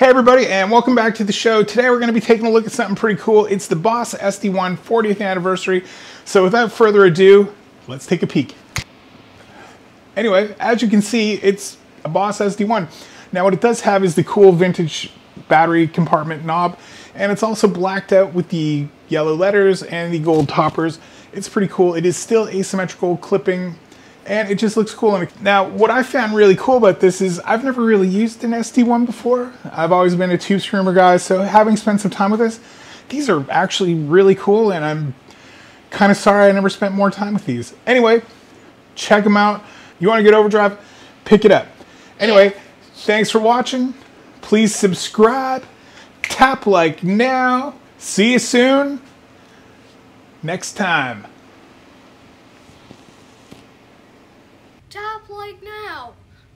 Hey everybody and welcome back to the show. Today we're going to be taking a look at something pretty cool. It's the Boss SD1 40th anniversary. So without further ado, let's take a peek. Anyway, as you can see, it's a Boss SD1. Now what it does have is the cool vintage battery compartment knob and it's also blacked out with the yellow letters and the gold toppers. It's pretty cool. It is still asymmetrical clipping and it just looks cool. Now, what I found really cool about this is I've never really used an SD1 before. I've always been a tube screamer guy, so having spent some time with this, these are actually really cool, and I'm kind of sorry I never spent more time with these. Anyway, check them out. You want to get overdrive? Pick it up. Anyway, thanks for watching. Please subscribe. Tap like now. See you soon. Next time. like now?